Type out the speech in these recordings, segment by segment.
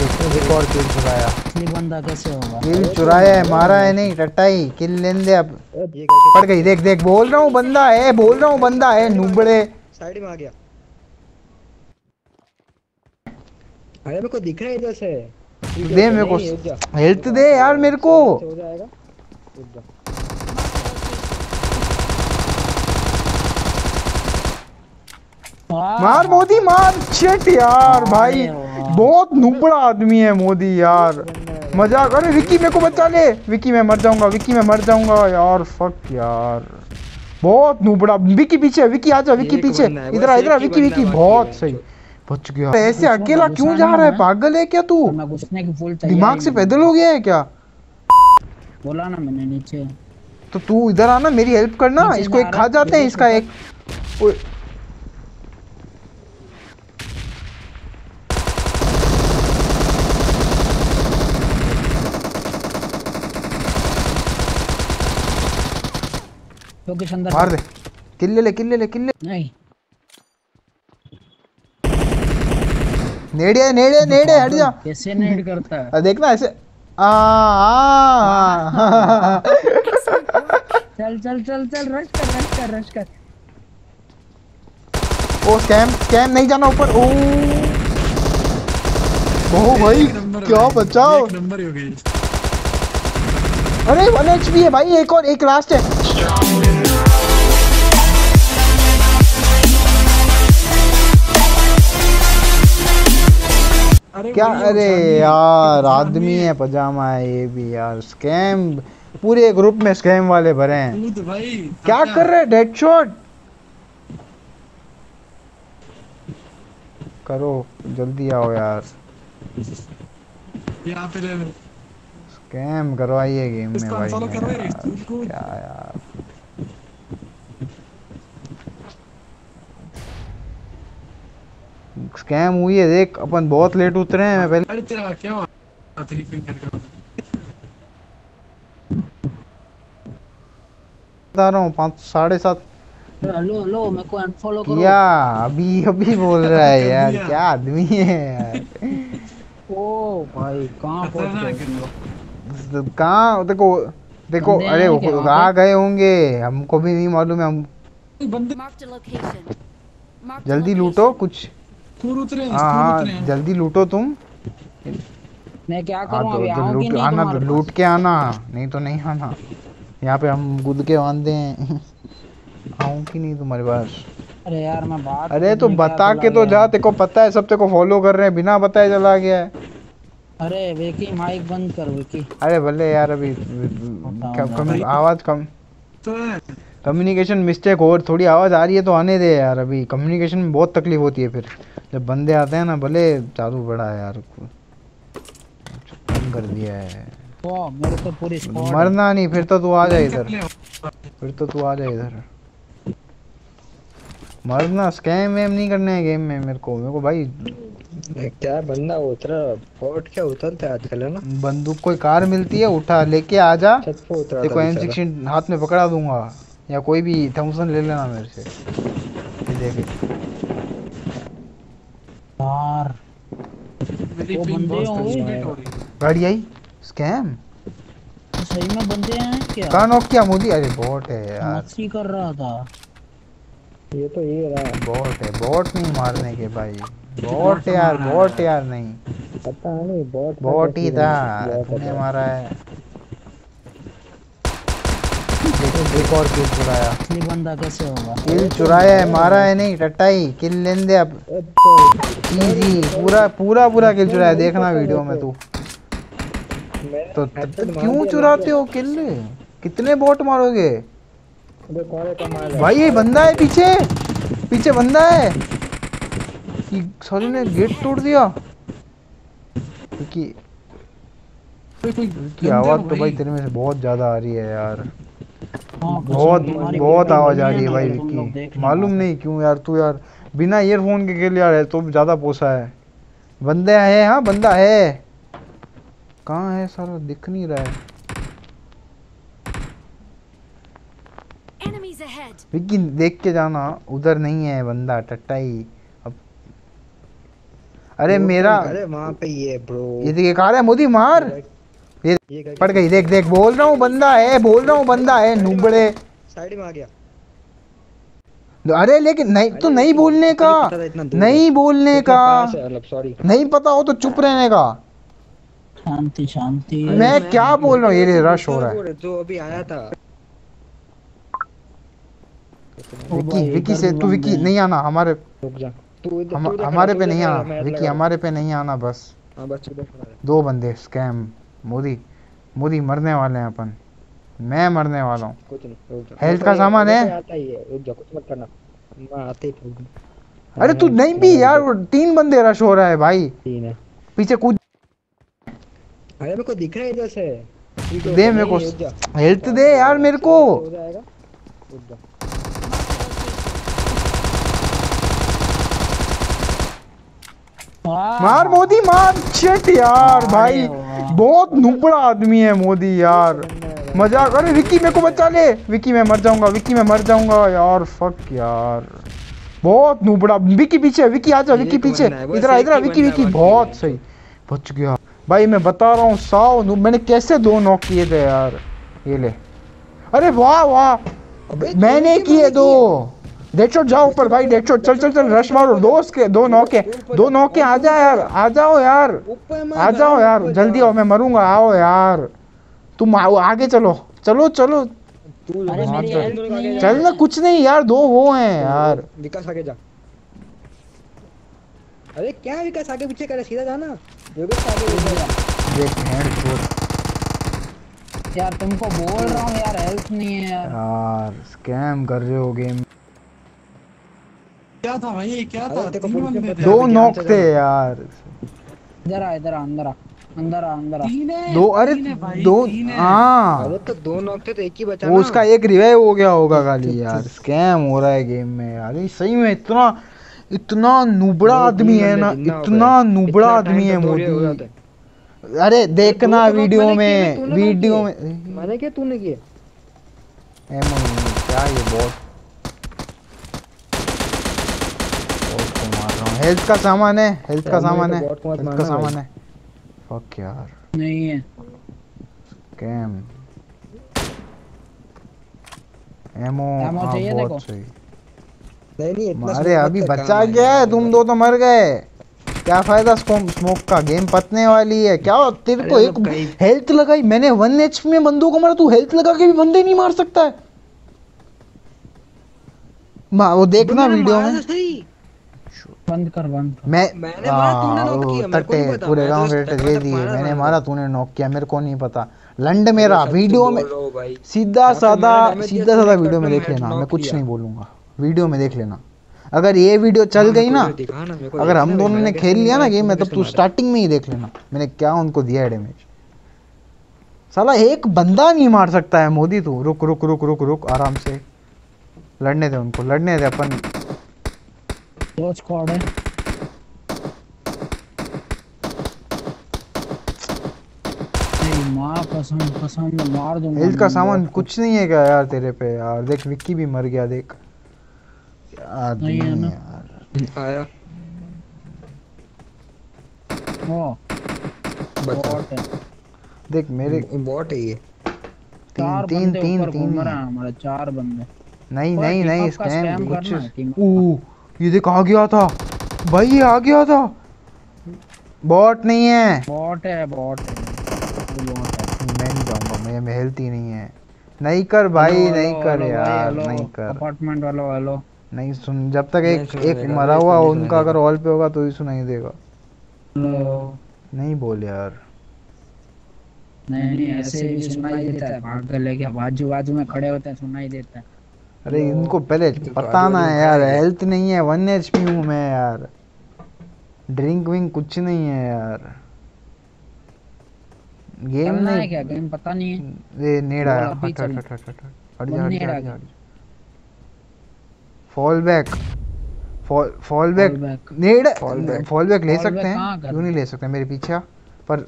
देखो एक और किल चुराया असली बंदा कैसे होगा किल चुराया है मारा है नहीं टट्टाई किल लेने दे अब पड़ गई देख देख बोल रहा हूँ बंदा है बोल रहा हूँ बंदा है नुबड़े। साइड में आ गया। अरे मेरे को दिख रहा है इधर से दे मेरे को। हेल्थ दे यार मेरे को। हो जाएगा रुक जा वाह, मार मोदी मार। शिट यार भाई। बहुत नुबड़ा आदमी है मोदी यार। मज़ाक। अरे विक्की मेरे को बचा ले। विक्की मैं मर जाऊँगा विक्की मैं मर जाऊँगा। यार फक यार। बहुत नुबड़ा विक्की पीछे विक्की आजा विक्की एक पीछे। इधर इधर आ, विक्की विक्की बहुत सही। बच गया। ऐसे अकेला क्यों जा रहा है? पागल है क्या तू? मैं घुसने की फुल तैयारी दिमाग से पैदल हो गया है क्या? बोला ना मैंने नीचे। तो तू इधर आना मेरी हेल्प करना। इसको एक खा जाते हैं इसका एक लोकेशन अंदर मार दे। किल ले ले किल ले ले किल ले नहीं नेड़े नेड़े नेड़े हट जा। कैसे नेड करता है? देखना ऐसे। आ, आ, आ, चल चल चल चल रश कर रश कर रश कर। ओ स्कैम स्कैम नहीं जाना ऊपर। ओ। ओ भाई क्या बचाओ। नंबर हो गई। अरे वन एचपी है भाई एक और एक लास्ट है। अरे क्या? अरे यार आदमी है। पजामा है ये भी यार स्कैम पूरे ग्रुप में स्कैम वाले भरे हैं। भाई क्या कर रहे डेड शॉट करो जल्दी आओ यार। यहाँ पे। स्कैम करवाइए गेम में भाई। क्या यार? स्कैम हुई है देख अपन बहुत लेट उतरे हैं मैं पहले अरे तेरा क्या हुआ? तेरी फिंगर का बता रहा हूँ पाँच साढ़े सात हेलो हेलो मेरे को अनफॉलो करो। किया अभी अभी बोल रहा है यार क्या? आदमी है यार। ओ भाई कहाँ पहुँच? गए तुम लोग? कहाँ देखो देखो अरे हैं आ गए होंगे हमको भी नहीं मालूम है हम. जल्दी. लूटो कुछ। दूर उतरे हैं, हाँ हाँ उतरे हैं। जल्दी लूटो तुम। मैं क्या हाँ करूँ? तो, अभी तो लूट नहीं आना लूट के आना। नहीं तो नहीं आना। यहाँ पे हम कूद के बांधे हैं। आऊँ कि नहीं तुम्हारे पास। अरे यार मैं बात अरे तो बता के तो? जा। तेको पता है सब तेको फॉलो कर रहे हैं बिना बताए चला गया है। अरे विकी माइक बंद कर विकी। अरे भले यार अभी क्या- कम आवाज़ कम। तो है। कम्युनिकेशन मिस्टेक हो और थोड़ी आवाज़ आ रही है तो आने दे यार अभी। कम्युनिकेशन में बहुत तकलीफ़ होती है फिर। जब बंदे आते हैं ना भले चालू बड़ा है यार कर दिया है। मेरे तो पूरी मरना नहीं फिर तो तू आ जा इधर। फिर तो तू आ जा इधर। मरना स्कैम वैम नहीं करने हैं गेम में मेरे को। मेरे को भाई क्या बंदा उतरा बोट क्या उतरता है आजकल है ना? बंदूक कोई कार मिलती है उठा लेके आ जा। देखो एम। सिक्सटीन हाथ में पकड़ा दूँगा। या कोई भी थॉमसन ले लेना मेरे से। ये देख। यार वो बंदे हो। गाड़ी आई? स्कैम तो सही में बंदे हैं क्या? कहाँ नॉक किया मोदी? अरे बॉट है यार। मस्ती कर रहा था। ये तो ये रहा। बॉट है। बॉट नहीं मारने के भाई। बॉट यार बॉट यार नहीं। पता नहीं बहुत बॉट ही था। तूने मारा है देखो एक और किल चुराया। असली बंदा कैसे होगा? किल चुराया है मारा है नहीं टट्टाई किल लेने दे अब। इजी पूरा पूरा पूरा किल चुराया देखना वीडियो में तू। तो क्यों चुराते हो किल कितने बॉट मारोगे? भाई ये बंदा है पीछे। पीछे बंदा है। ये साले ने गेट तोड़ दिया। क्योंकि कोई कोई की आवाज़ तो भाई। तेरे में से बहुत ज़्यादा आ रही है यार। बहुत बहुत आवाज़ आ रही है भाई तो विक्की। मालूम नहीं क्यों यार तू यार बिना ईयरफोन के खेल यार है तो ज़्यादा पोसा है। बंदे है हाँ बंदा है। कहाँ है सारा? दिख नहीं रहा है। विक्की देख के जाना उधर नहीं है बंदा टट्टाई अब अरे मेरा अरे वहाँ पे ये ब्रो ये देख कार है मोदी मार। ये पड़ गई देख देख बोल रहा हूँ बंदा है बोल रहा हूँ बंदा है नुबड़े। साइड में आ गया। अरे लेकिन नहीं तो नहीं बोलने का नहीं बोलने का। मतलब सॉरी नहीं पता हो तो चुप रहने का। शांति शांति। मैं क्या बोल रहा हूँ? ये रश हो रहा है। जो अभी आया था। विकी विकी से तू विकी नहीं आना हमारे तू हम, हमारे पे नहीं आना विकी हमारे पे नहीं आना बस। हाँ। दो बंदे स्कैम। मोदी मोदी मरने वाले हैं अपन। मैं मरने वाला हूँ। कुछ नहीं वो का सामान है? तो आता ही है। रुक जा कुछ मत करना। मैं आते ही अरे तू नहीं भी यार तीन बंदे रश हो रहा है भाई। तीन है। पीछे कूद। अरे मेरे को दिख रहा है इधर से। दे मेरे को। हेल्थ दे यार मेरे को। हो जाएगा। रुक जा। मार मोदी मार। शिट यार भाई। बहुत नुबड़ा आदमी है मोदी यार। मज़ाक अरे विकी मेरे को बचा ले। विकी मैं मर जाऊँगा विकी मैं मर जाऊँगा यार। फक यार। बहुत नुबड़ा विकी पीछे विकी आ जाओ विकी पीछे। बंदा है, इधर इधर आ, ही विकी विकी बहुत सही। बच गया। भाई मैं बता रहा हूँ नु- मैंने कैसे दो नॉक किए थे यार? ये ले। अरे वाह वाह। मैंने किए? दो। डेड शॉट जाओ ऊपर भाई डेड शॉट चल चल चल रश मारो। दोस्त के दो नौके दो नौके आ जा यार आ जाओ यार आ जाओ यार जल्दी आओ मैं मरूँगा आओ यार। तुम आओ आगे चलो चलो चलो। अरे हाँ, मेरी चल, हेल्थ नहीं आगे। जा। चल ना कुछ नहीं यार दो वो हैं यार। विकास आगे जा। अरे क्या विकास आगे पीछे करे सीधा जाना। विकास आगे जा। देख हैंड शॉट यार तुमको बोल रहा हूँ यार हेल्थ नहीं है यार। यार स्कैम कर रहे हो गेम क्या था भाई? क्या था? तीन बंदे थे। दो नॉक थे यार। इधर आ इधर आ अंदर आ अंदर आ अंदर आ। दो अरे दो है। अरे तो दो नॉक थे तो एक ही बचा वो ना। उसका एक रिवाइव हो गया होगा खाली यार। स्कैम हो रहा है गेम में यार। ये सही में इतना इतना नुबड़ा आदमी है ना इतना नुबड़ा आदमी है तो मोदी। अरे देखना तो वीडियो में वीडियो में मैंने क्या तूने किया एमो क्या ये बहुत बहुत को मार रहा हूँ। हेल्थ का सामान है हेल्थ का सामान है हेल्थ का सामान है। फक यार। नहीं है। कैम एमो एमो हाँ चाहिए देखो। बहुत सही नहीं नहीं इतना अरे अभी बचा गया है तुम दो तो मर गए। क्या फ़ायदा स्मोक का? गेम पतने वाली है। क्या तेरे को एक मतलब हेल्थ लगाई? मैंने वन एच में बंदों को मारा तू हेल्थ लगा के भी बंदे नहीं मार सकता है। वो देखना वीडियो में। तो सही। बंद कर बंद कर। मैं मैंने मारा, तूने वो किया, मेरे को नहीं पता, पूरे गाँव तो दे दिए मैंने। मारा तूने नॉक किया मेरे को नहीं पता। लंड मेरा वीडियो तो में। सीधा सीधा सादा तूने वीडियो में देख लेना मैं कुछ नहीं बोलूँगा। वीडियो में देख लेना। अगर ये वीडियो चल हाँ, गई ना अगर हम दोनों ने खेल लिया ना गेम में तब तू स्टार्टिंग में ही देख लेना मैंने क्या उनको दिया है डैमेज साला एक बंदा नहीं मार सकता है मोदी तू। रुक रुक रुक रुक रुक आराम से। लड़ने दे उनको लड़ने दे अपन। दो स्क्वाड है कसम कसम मार दूँगा हेल्थ का सामान कुछ नहीं है क्या यार तेरे पे? यार देख विक्की भी मर गया देख। आदमी नहीं है ना। यार। आया। बता। देख मेरे बॉट है ये। चार तीन बंदे तीन तीन तीन हैं। हमारे चार बंदे। नहीं नहीं नहीं स्कैम कुछ ओ ये देख आ गया था। भाई ये आ गया था। बॉट नहीं है। बॉट है बॉट है। मैं नहीं जाऊँगा मैं मैं हेल्थ ही नहीं है। नहीं कर भाई हेलो, नहीं हेलो, कर हेलो यार हेलो, नहीं कर। अपार्टमेंट वालों हेलो नहीं सुन जब तक एक एक मरा हुआ उनका अगर ऑल पे होगा तो ही सुनाई देगा। नहीं बोल यार। नहीं नहीं ऐसे भी सुनाई देता है भाग लेके। बाजू बाजू में खड़े होते हैं सुनाई देता है। अरे इनको पहले पता ना है यार हेल्थ नहीं है वन एच पी हूँ मैं यार। ड्रिंक विंक कुछ नहीं है यार। गेम चलना है नहीं क्या? गेम पता नहीं है। ये नेड़ आया अभी हट हट। हट हट हट। हट जा हट जा fall back fall fall back. नेड़ फॉल बैक ले सकते हैं। क्यों नहीं ले सकते मेरे पीछे पर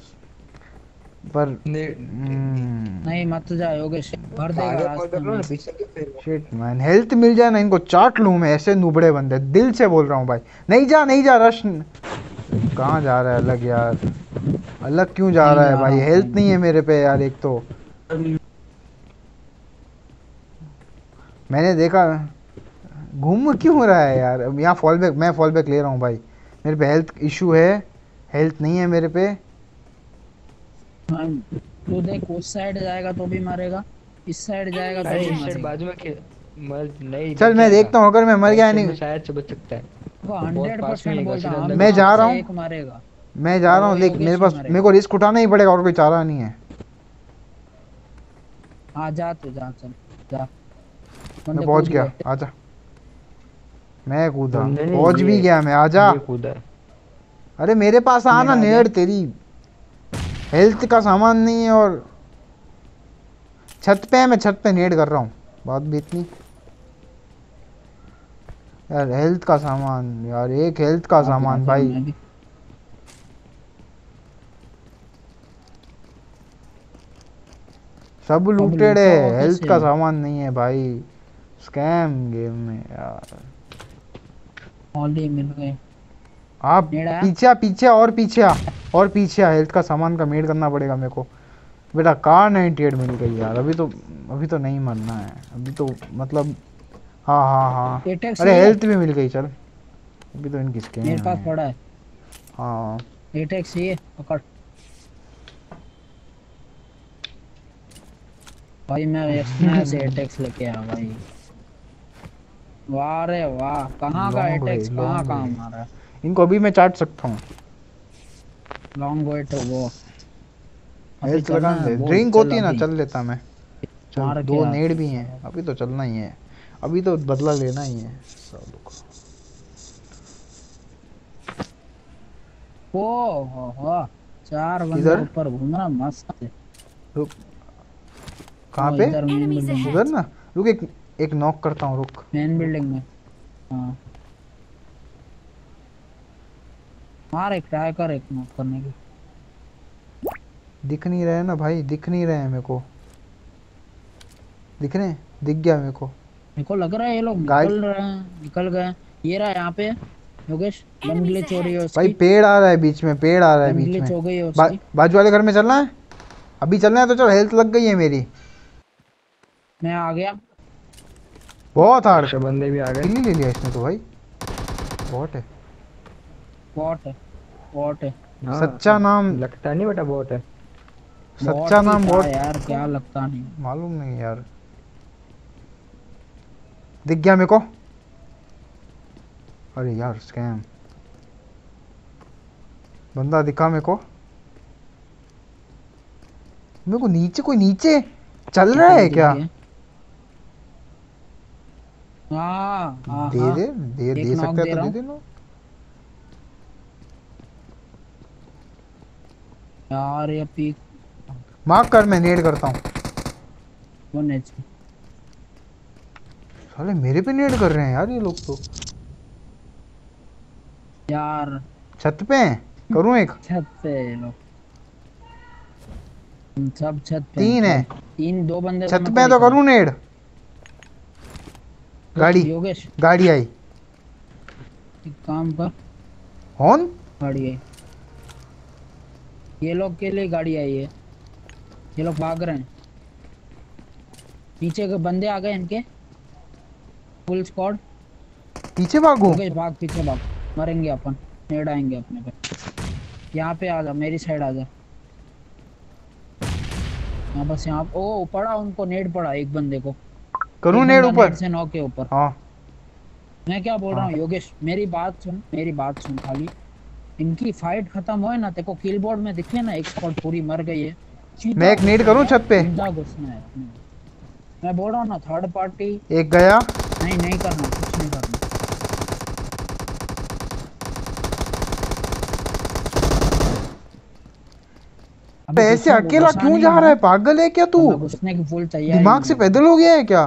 पर नहीं मत जा योगेश। भर देगा आगे कॉल कर लो पीछे। क्यों फिर शिट मैन हेल्थ मिल जाए ना इनको चाट लूँ मैं ऐसे नुबड़े बंदे। दिल से बोल रहा हूँ भाई। नहीं जा नहीं जा रश कहाँ जा रहा है अलग यार? अलग क्यों जा रहा है भाई? हेल्थ नहीं। है मेरे पे यार एक तो। मैंने देखा घूम क्यों रहा है यार? यहाँ फॉल बैक मैं फॉल बैक ले रहा हूँ भाई। मेरे पे हेल्थ इशू है। हेल्थ नहीं है मेरे पे। तू देख उस साइड जाएगा तो भी मरेगा इस साइड जाएगा तो भी मरेगा। बाजू में मर नहीं चल मैं देखता हूँ अगर मैं मर गया नहीं शायद से बच सकता है। वो 100 पास में परसेंट ही बोलता हूँ मैं जा रहा हूँ। एक मारेगा। मैं जा रहा हूँ देख मेरे पास मेरे को रिस्क उठाना ही पड़ेगा और कोई चारा नहीं है। हाँ जा तू जा चल जा। मैं पहुँच गया आजा। मैं कूदा पहुँच भी गया मैं आजा। कूदा। अरे मेरे पास आना आ नेड़ तेरी। हेल्थ का सामान नहीं है और छत पे है मैं छत पे नेड़ कर रहा हूँ। बात भी इतनी। यार हेल्थ का सामान यार एक हेल्थ का हाँ, सामान भाई। सब लूटेड है हेल्थ का सामान नहीं है भाई। स्कैम गेम में यार। हॉली मिल गए। आप पीछे आ, पीछे और पीछे आ और पीछे आ। हेल्थ का सामान का मेड करना पड़ेगा मेरे को। बेटा कार 98 मिल गई यार। अभी तो अभी तो नहीं मरना है। अभी तो मतलब हाँ हाँ हाँ। अरे। हेल्थ भी मिल गई चल। अभी तो इनकी स्कैम मेरे पास पड़ा है। हाँ। एटेक्स ये पकड़। भाई मैं एक्सना से एटेक्स लेके आया भाई। वाह रे वाह। कहाँ का एटेक्स कहाँ way. मारा इनको अभी मैं चाट सकता हूँ। लॉन्ग वे तो वो हेल्थ लगा दे ड्रिंक होती है ना चल लेता मैं। के दो नेड भी हैं। अभी तो चलना ही है। अभी तो बदला लेना ही है। सालों को। ओ हो हो। चार बंदे ऊपर घूम रहा मस्त। है रुक। कहाँ पे? इधर ना। रुक एक एक नॉक करता हूँ रुक। मेन बिल्डिंग में। हाँ। मार एक ट्राई कर एक नॉक करने की। दिख नहीं रहे ना भाई दिख नहीं रहे हैं मेरे को। दिख रहे दिख गया मेरे को। मेरे को लग रहा है ये लोग निकल रहे हैं निकल गए ये रहा यहाँ पे योगेश गन ग्लिच हो रही है भाई पेड़ आ रहा है बीच में पेड़ आ रहा है बीच में। हो गई है बा, बाजू वाले घर में चलना है? अभी चलना है तो चल हेल्थ लग गई है मेरी। मैं आ गया। बहुत हार्ड अच्छा बंदे भी आ गए। किल ले लिया इसने तो भाई? बहुत है। बॉट है बॉट है। हाँ, सच्चा नाम लगता नहीं बेटा बहुत है। सच्चा नाम बहुत यार क्या लगता नहीं। मालूम नहीं यार। दिख गया मेरे को। अरे यार स्कैम बंदा दिखा मेरे को। मेरे को नीचे कोई नीचे चल रहा है क्या? हाँ हाँ दे हाँ। दे दे दे knock सकता है तो दे यार ये पीक मार्क कर मैं नेड करता हूँ। वन एच साले मेरे पे नेड कर रहे हैं यार ये लोग तो। यार। छत पे हैं? करूँ एक? छत पे ये लोग सब छत पे तीन है। तीन दो बंदे छत पे तो दिख रहे करूँ नेड। गाड़ी। योगेश। गाड़ी आई। एक काम कर। हॉर्न गाड़ी आई। ये लोग के लिए गाड़ी आई है। ये लोग भाग रहे हैं। पीछे के बंदे आ गए इनके। फुल स्क्वाड पीछे भागो। योगेश भाग पीछे भाग। मरेंगे अपन। नेड आएँगे अपने पे। यहाँ पे आ जा। मेरी साइड आ जा। यहाँ बस यहाँ ओ पड़ा उनको। नेड पड़ा एक बंदे को। करूँ नेड ऊपर? से नौ के ऊपर। हाँ। मैं क्या बोल रहा हाँ। हूँ। योगेश मेरी बात सुन मेरी बात सुन खाली। इनकी फाइट खत्म होए ना तेको किल बोर्ड में दिखे ना एक स्क्वाड पूरी मर गई है। मैं एक नेड करूँ छत पे? सीधा घुसना है मैं बोल रहा हूँ ना थर्ड पार्टी एक गया। नहीं नहीं करना कुछ नहीं करना। अबे ऐसे अकेला क्यों जा रहा है? पागल है क्या तू? घुसने की फुल तैयारी दिमाग से पैदल हो गया है क्या?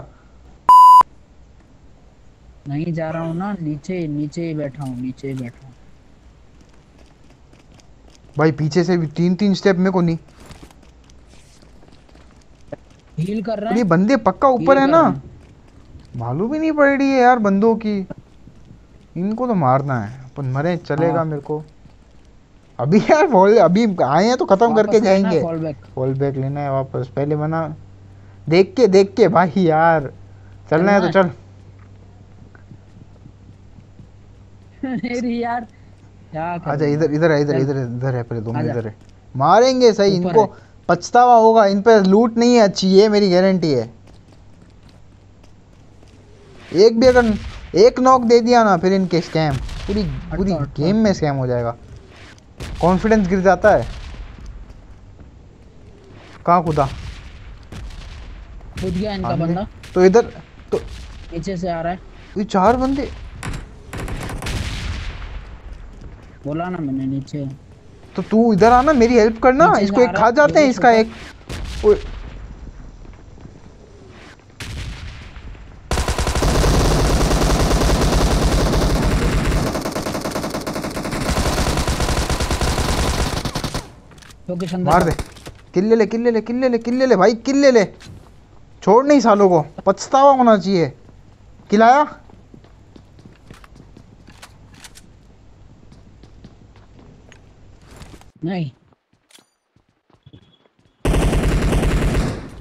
नहीं जा रहा हूँ ना नीचे नीचे ही बैठा हूँ नीचे ही बैठा हूँ। भाई पीछे से भी तीन तीन स्टेप मेरे को नहीं। हील कर रहा और ये बंदे पक्का ऊपर है ना। मालूम ही नहीं पड़ रही है यार बंदों की। इनको तो मारना है। अपन मरे चलेगा हाँ। मेरे को। अभी यार फॉल अभी आए हैं तो खत्म करके जाएँगे। फॉल बैक फॉल बैक लेना है वापस। पहले बना देख के देख के भाई यार। चलना है तो चल। मेरी यार? आजा इधर इधर है इधर इधर इधर है पहले दोनों इधर है मारेंगे सही इनको पछतावा होगा इन पे लूट नहीं है अच्छी ये मेरी गारंटी है एक भी अगर एक नॉक दे दिया ना फिर इनके स्कैम पूरी पूरी। गेम में स्कैम हो जाएगा कॉन्फिडेंस गिर जाता है कहाँ कूदा कूद गया इनका बंदा तो इधर तो पीछे से आ रहा है ये चार बंदे बोला ना मैंने नीचे। तो तू इधर आना मेरी हेल्प करना इसको एक खा जाते हैं इसका एक। मार दे। किल ले ले किल ले ले किल ले ले किल ले ले भाई किल ले ले। छोड़ नहीं सालों को पछतावा होना चाहिए। किलाया? नहीं।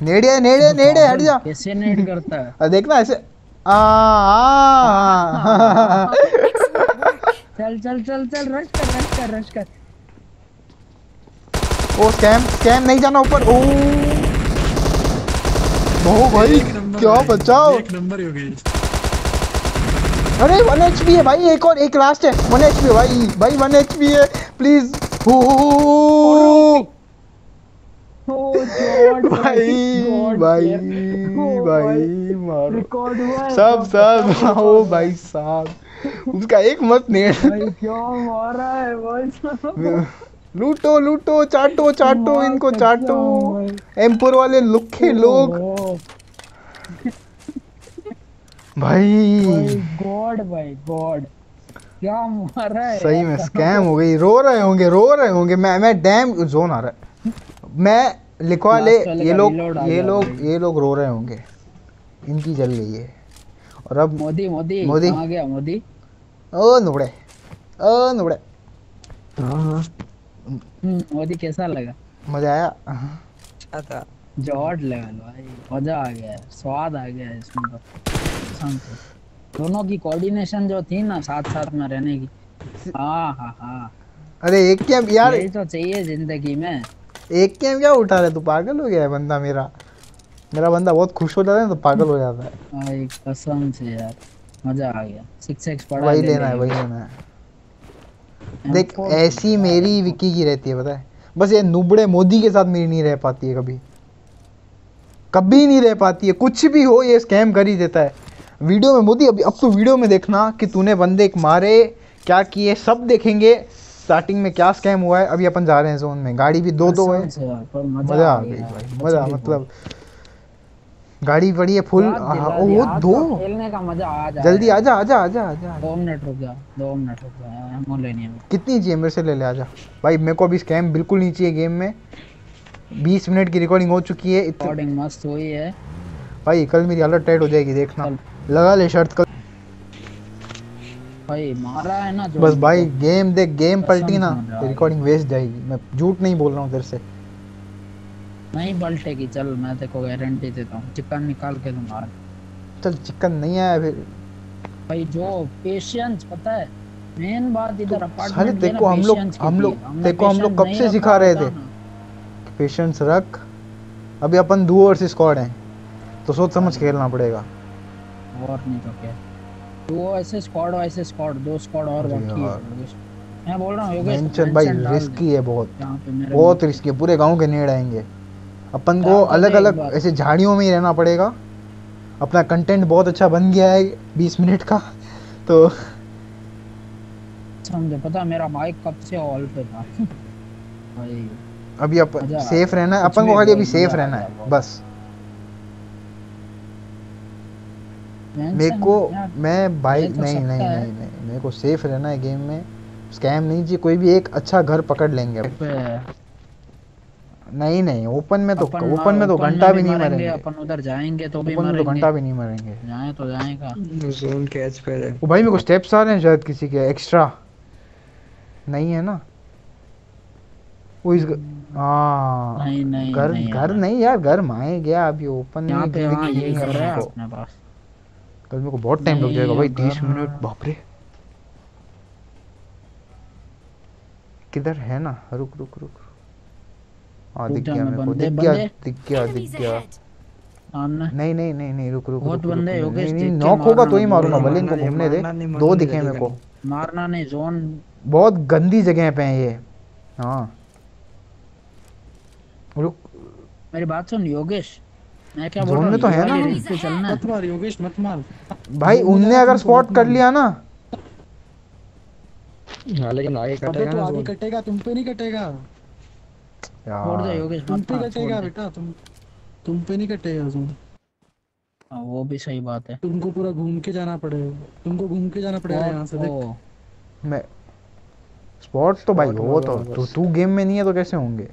नेड़े नेड़े नेड़े हट जा। कैसे नेट करता है? देखना ऐसे। आ, आ, आ, चल चल चल चल रश कर रश कर रश कर। ओ स्कैम स्कैम नहीं जाना ऊपर। ओ। ओ भाई क्या बचाओ? एक नंबर हो गई। अरे वन एच है भाई एक और एक लास्ट है। वन एच भाई भाई वन एच है प्लीज़ हो भाई भाई भाई मारो। रिकॉर्ड हुआ सब सब ओ भाई साहब। उसका एक मत नेड़ भाई क्या मारा है भाई लूटो लूटो चाटो चाटो इनको चाटो। एम्पोर वाले लुखे लोग। भाई। भाई गॉड भाई गॉड। क्या मारा है सही में स्कैम हो गई। रो रहे होंगे रो रहे होंगे। मैं मैं डैम जोन आ रहा है। मैं लिखवा ले ये लोग ये लोग ये लोग रो रहे होंगे। इनकी जल गई है। और अब मोदी मोदी मोदी। कहाँ गया मोदी? ओ नुबड़े। ओ नुबड़े। हाँ। हम्म, मोदी कैसा लगा? मज़ा आया। अच्छा था। जॉट लेवल भाई। मज़ा आ गया। स्वाद आ गया इसमें तो। दोनों की कोऑर्डिनेशन जो थी ना साथ साथ में रहने की। हाँ हाँ हाँ। अरे एक कैम यार यही तो चाहिए ज़िंदगी में। एक कैम क्या उठा रहे? तू पागल हो गया है बंदा मेरा। मेरा बंदा बहुत खुश हो जाता है तो पागल हो जाता है। भाई कसम से यार मज़ा आ गया। सिक्स एक्स पड़ा वही लेना है वही लेना है। देख ऐसी मेरी विक्की की रहती है पता है? बस ये नुबड़े मोदी के साथ मेरी नहीं रह पाती है कभी। कभी नहीं रह पाती है। कुछ भी हो ये स्कैम कर ही देता है। वीडियो में मोदी अभी अब तो वीडियो में देखना कि तूने बंदे एक मारे क्या किए सब देखेंगे। स्टार्टिंग में क्या स्कैम हुआ है अभी अपन जा रहे हैं जोन में। गाड़ी भी दो दो है। मज़ा आ गई भाई मज़ा मतलब गाड़ी बड़ी है फुल हाँ, वो दो। तो खेलने का मज़ा आ जा जल्दी आजा आजा आजा आजा। दो मिनट रुक जा दो मिनट रुक जा एमओ लेनी है कितनी चाहिए मेरे से ले ले आजा। भाई मेरे को अभी स्कैम बिल्कुल नहीं चाहिए गेम में। बीस मिनट की रिकॉर्डिंग हो चुकी है रिकॉर्डिंग मस्त हुई है। भाई कल मेरी हालत टाइट हो जाएगी देखना। लगा ले शर्त कल भाई मारा है ना बस भाई गेम देख गेम पलटी ना तो रिकॉर्डिंग वेस्ट जाएगी। मैं झूठ नहीं बोल रहा हूँ तेरे से। नहीं पलटेगी चल मैं तेरे को गारंटी देता हूँ। चिकन निकाल के दूँगा। चल चिकन नहीं आया फिर। भाई जो पेशेंस पता है मेन बात इधर अपार्टमेंट तेरे को हम लोग हम लोग को हम लोग कब से सिखा रहे थे? पेशेंस रख। अभी अपन दो वर्सेस स्क्वाड हैं। तो सोच समझ खेलना पड़ेगा। और नहीं तो क्या? दो ऐसे स्क्वाड ऐसे स्क्वाड दो स्क्वाड और बाकी है मैं बोल रहा हूँ योगेश मेंशन भाई रिस्की है बहुत। बहुत रिस्की है पूरे गाँव के नेड़ आएँगे। अपन को अलग अलग ऐसे झाड़ियों में ही रहना पड़ेगा। अपना कंटेंट बहुत अच्छा बन गया है बीस मिनट का तो समझे पता है, मेरा माइक कब से ऑल पे था भाई अभी अपन सेफ़ रहना है अपन को खाली अभी सेफ़ रहना है बस। मेरे को मैं भाई तो नहीं नहीं नहीं नहीं मेरे को सेफ़ रहना है गेम में। स्कैम नहीं चाहिए कोई भी एक अच्छा घर पकड़ लेंगे। नहीं नहीं ओपन में तो ओपन में तो घंटा भी नहीं मरेंगे, अपन उधर जाएँगे तो भी तो मरेंगे। घंटा भी नहीं मरेंगे। जाए तो जाएगा। जोन कैच पे है ओ भाई मेरे को स्टेप्स आ रहे हैं शायद किसी के एक्स्ट्रा नहीं है ना? वो इस हाँ नहीं नहीं घर घर यार। नहीं यार घर माए गया अभी ओपन यहाँ में हाँ नहीं है कर रहा है अपने पास। कल मेरे को बहुत टाइम लग नहीं, जाएगा भाई तीस मिनट बाप रे। किधर है ना? रुक रुक रुक। हाँ दिख गया मेरे को। दिख गया दिख गया दिख गया। सामने। नहीं नहीं नहीं नहीं रुक रुक बहुत बंदे योगेश, नहीं नॉक होगा तो ही मारूँगा भले इनको घूमने दे। दो दिखे मेरे को। मारना नहीं। जोन बहुत गंदी जगह पे है ये। हाँ। रुक मेरी बात सुन योगेश? मैं क्या बोल जोन रहा में तो है ना। चलना मत मार योगेश मत मार। भाई उनने अगर स्पॉट कर लिया ना। हाँ लेकिन आगे कटेगा तो आगे कटेगा तुम पे नहीं कटेगा। छोड़ दे योगेश तुम पे कटेगा बेटा तुम तुम पे नहीं कटेगा जोन हाँ, वो भी सही बात है। तुमको पूरा घूम के जाना पड़ेगा। तुमको घूम के जाना पड़ेगा यहाँ से देख। मैं स्पॉट तो भाई वो तो तू तू गेम में नहीं है तो कैसे होंगे?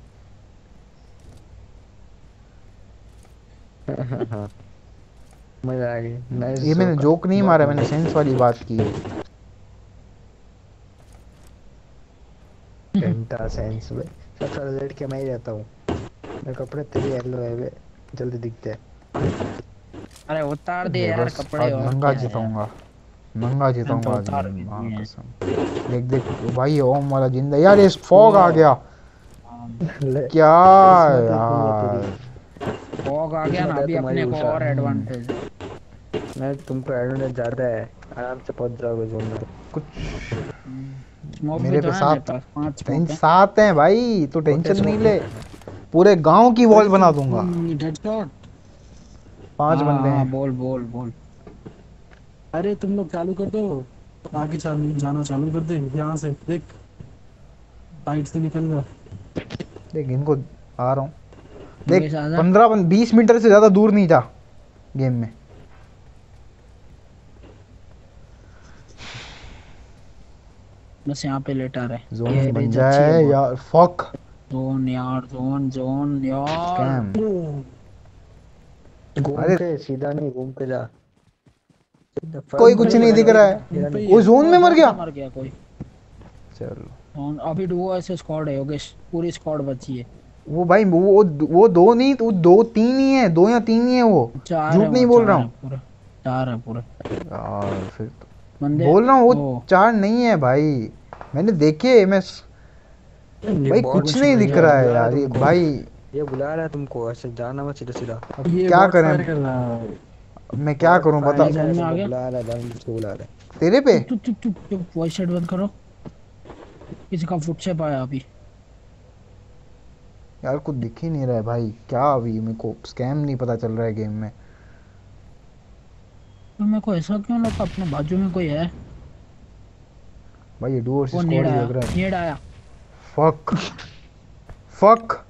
मज़ा आ गई नाइस ये मैंने जोक नहीं मारा मैंने सेंस वाली बात की। घंटा सेंस में सबसे लेट के मैं ही रहता हूँ। मेरे कपड़े तेरे येलो है वे जल्दी दिखते हैं। अरे उतार दे यार कपड़े और नंगा जिताऊँगा नंगा जिताऊँगा आज। मैं, भी हाँ। कसम। देख देख भाई ओम वाला ज़िंदा। यार ये फॉग आ गया। क्या यार? फॉग आ गया ना अभी अपने को और एडवांटेज मैं तुमको एडवांटेज ज़्यादा है। आराम से पहुँच जाओगे जोन में। कुछ मेरे तो पे सात- पास पाँच है। सात हैं भाई तू टेंशन नहीं ले। पूरे गाँव की वॉल बना दूँगा। शॉट पाँच हाँ, बंदे हाँ, हैं बोल बोल बोल। अरे तुम लोग चालू कर दो। आगे चालू जाना चालू कर दे। यहाँ से देख। साइड से निकल जा। देख इनको आ रहा हूँ। देख पंद्रह बीस मीटर से ज़्यादा दूर नहीं था गेम में। बस यहाँ पे लेटा रहे जोन ये बन जाए यार फक जोन यार जोन जोन यार। स्कैम घूम अरे- के सीधा नहीं घूम के जा। कोई कुछ नहीं दिख रहा है। पे वो जोन में मर गया। मर गया कोई। चलो। जोन अभी डुओ ऐसे स्क्वाड है योगेश। पूरी स्क्वाड बची है। वो भाई वो वो दो नहीं वो दो तीन ही है दो या तीन ही है वो। झूठ नहीं बोल रहा हूँ चार है पूरे। यार फिर तो बोल रहा हूँ वो चार नहीं है भाई। मैंने देखे मैं भाई कुछ नहीं दिख रहा है यार ये तुमको। भाई। ये बुला रहा है तुमको ऐसे जाना मत सीधा सीधा। क्या करें? मैं क्या करूँ बता? बुला रहा है बुला रहा है। तेरे पे? चुप चुप चुप चुप वॉइस सेट बंद करो। किसी का फुट से पाया अभी। यार कुछ दिख ही नहीं रहा है भाई। क्या अभी मेरे को स्कैम नहीं पता चल रहा है गेम में। तो मेरे को ऐसा क्यों लगा अपने बाजू में कोई है? भाई ये डू वर्सेस स्कोर लग रहा है। नेड आया। Fuck fuck